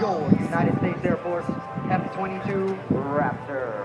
United States Air Force F-22 Raptor.